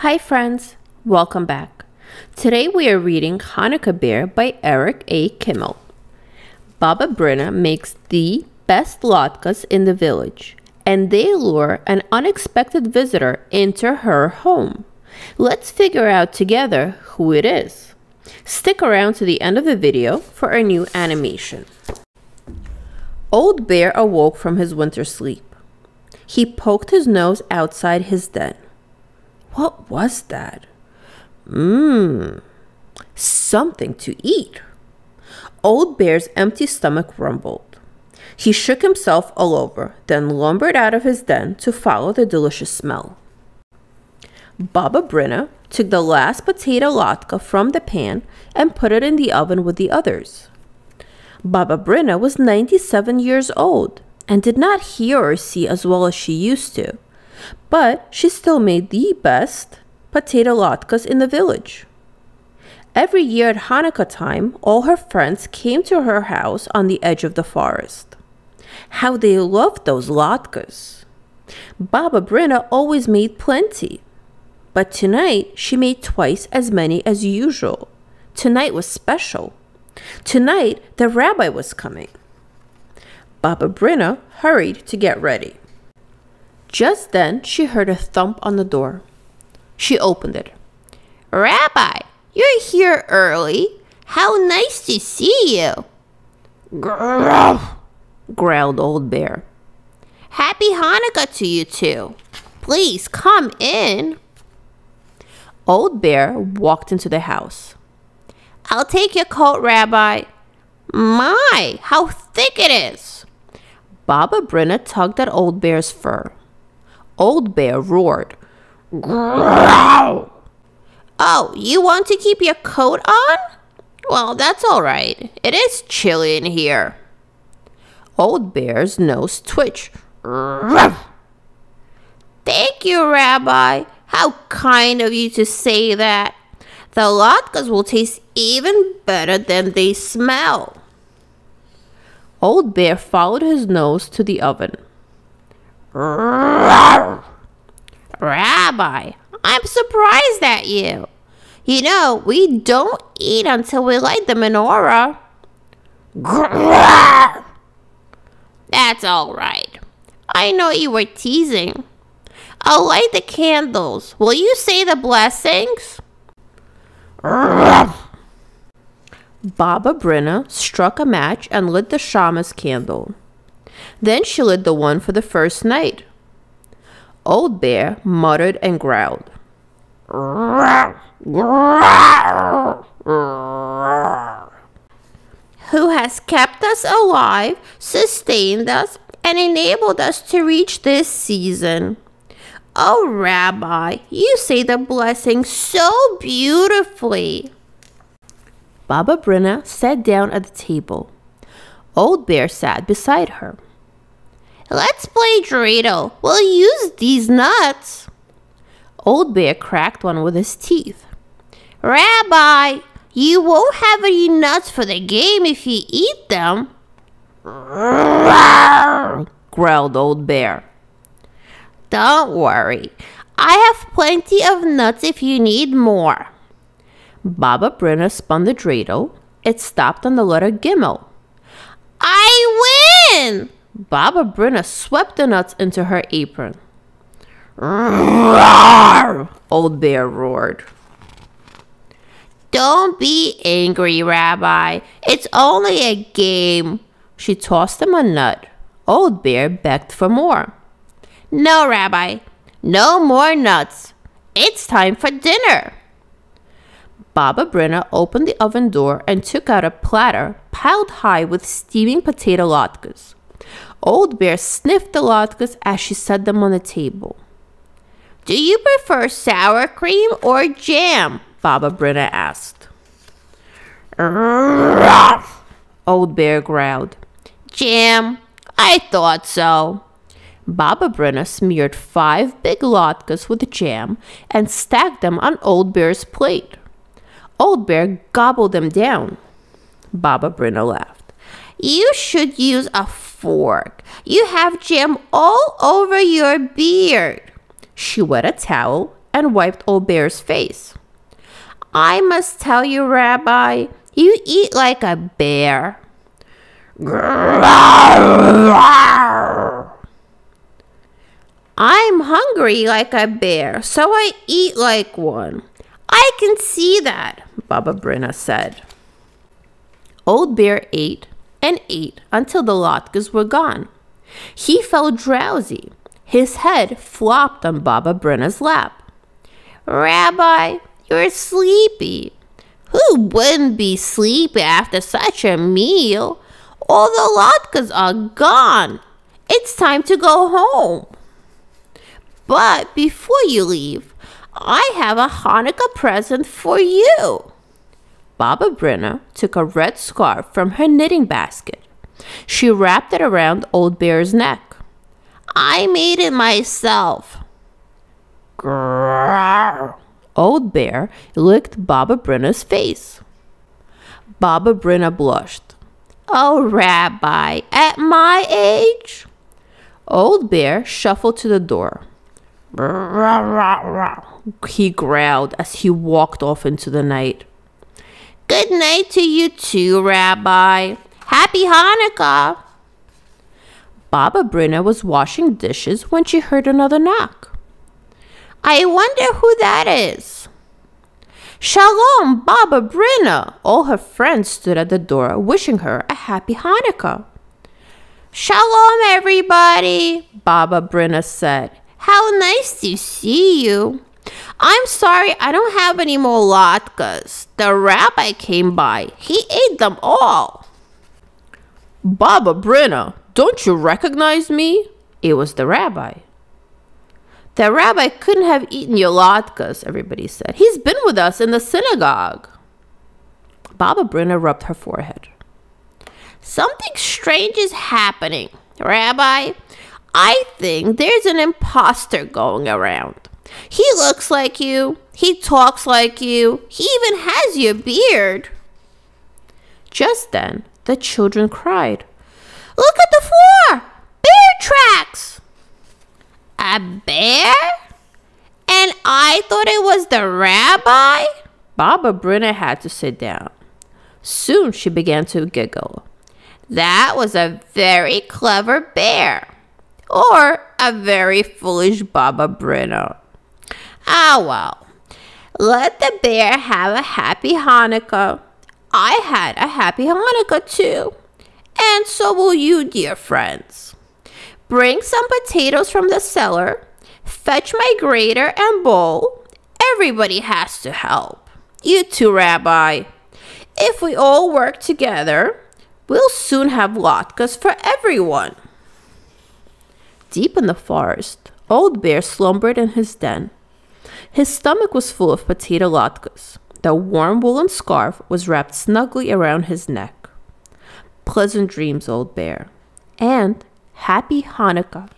Hi, friends. Welcome back. Today we are reading Hanukkah Bear by Eric A. Kimmel. Baba Brayna makes the best latkes in the village, and they lure an unexpected visitor into her home. Let's figure out together who it is. Stick around to the end of the video for a new animation. Old Bear awoke from his winter sleep. He poked his nose outside his den. What was that? Mmm, something to eat. Old Bear's empty stomach rumbled. He shook himself all over, then lumbered out of his den to follow the delicious smell. Baba Brayna took the last potato latke from the pan and put it in the oven with the others. Baba Brayna was 97 years old and did not hear or see as well as she used to, but she still made the best potato latkes in the village. Every year at Hanukkah time, all her friends came to her house on the edge of the forest. How they loved those latkes! Baba Brayna always made plenty, but tonight she made twice as many as usual. Tonight was special. Tonight the rabbi was coming. Baba Brayna hurried to get ready. Just then she heard a thump on the door. She opened it. Rabbi, you're here early. How nice to see you. Growl, Growled Old Bear. Happy Hanukkah to you too. Please come in. Old Bear walked into the house. I'll take your coat, Rabbi. My, how thick it is. Baba Brayna tugged at Old Bear's fur. Old Bear roared. Growl! Oh, you want to keep your coat on? Well, that's all right. It is chilly in here. Old Bear's nose twitched. Thank you, Rabbi. How kind of you to say that. The latkes will taste even better than they smell. Old Bear followed his nose to the oven. Rabbi, I'm surprised at you. You know, we don't eat until we light the menorah. That's all right. I know you were teasing. I'll light the candles. Will you say the blessings? Baba Brayna struck a match and lit the shamas candle. Then she lit the one for the first night. Old Bear muttered and growled. Who has kept us alive, sustained us, and enabled us to reach this season. Oh, Rabbi, you say the blessing so beautifully. Baba Brayna sat down at the table. Old Bear sat beside her. Let's play dreidel. We'll use these nuts. Old Bear cracked one with his teeth. Rabbi, you won't have any nuts for the game if you eat them. growled Old Bear. Don't worry. I have plenty of nuts if you need more. Baba Brayna spun the dreidel. It stopped on the letter Gimel. I win! Baba Brayna swept the nuts into her apron. Old Bear roared. Don't be angry, Rabbi. It's only a game. She tossed him a nut. Old Bear begged for more. No, Rabbi. No more nuts. It's time for dinner. Baba Brayna opened the oven door and took out a platter piled high with steaming potato latkes. Old Bear sniffed the latkes as she set them on the table. Do you prefer sour cream or jam? Baba Brayna asked. Old Bear growled. Jam. I thought so. Baba Brayna smeared five big latkes with jam and stacked them on Old Bear's plate. Old Bear gobbled them down. Baba Brayna laughed. You should use a fork. You have jam all over your beard. She wet a towel and wiped Old Bear's face. I must tell you, Rabbi, you eat like a bear. I'm hungry like a bear, so I eat like one. I can see that, Baba Brayna said. Old Bear ate and ate until the latkes were gone. He felt drowsy. His head flopped on Baba Brayna's lap. Rabbi, you're sleepy. Who wouldn't be sleepy after such a meal? All the latkes are gone. It's time to go home. But before you leave, I have a Hanukkah present for you. Baba Brayna took a red scarf from her knitting basket. She wrapped it around Old Bear's neck. I made it myself. Grrr. Old Bear licked Baba Brayna's face. Baba Brayna blushed. Oh, Rabbi, at my age? Old Bear shuffled to the door. He growled as he walked off into the night. Good night to you too, Rabbi. Happy Hanukkah. Baba Brayna was washing dishes when she heard another knock. I wonder who that is. Shalom, Baba Brayna! All her friends stood at the door wishing her a happy Hanukkah. Shalom, everybody, Baba Brayna said. How nice to see you. I'm sorry I don't have any more latkes. The rabbi came by. He ate them all. Baba Brayna, don't you recognize me? It was the rabbi. The rabbi couldn't have eaten your latkes, everybody said. He's been with us in the synagogue. Baba Brayna rubbed her forehead. Something strange is happening, Rabbi. I think there's an impostor going around. He looks like you. He talks like you. He even has your beard. Just then, the children cried, Look at the floor! Bear tracks! A bear? And I thought it was the rabbi? Baba Brayna had to sit down. Soon she began to giggle. That was a very clever bear. Or a very foolish Baba Brayna. Ah, well. Let the bear have a happy Hanukkah. I had a happy Hanukkah too. And so will you, dear friends. Bring some potatoes from the cellar. Fetch my grater and bowl. Everybody has to help. You too, Rabbi. If we all work together, we'll soon have latkes for everyone. Deep in the forest, Old Bear slumbered in his den. His stomach was full of potato latkes. The warm woolen scarf was wrapped snugly around his neck. Pleasant dreams, Old Bear, and happy Hanukkah.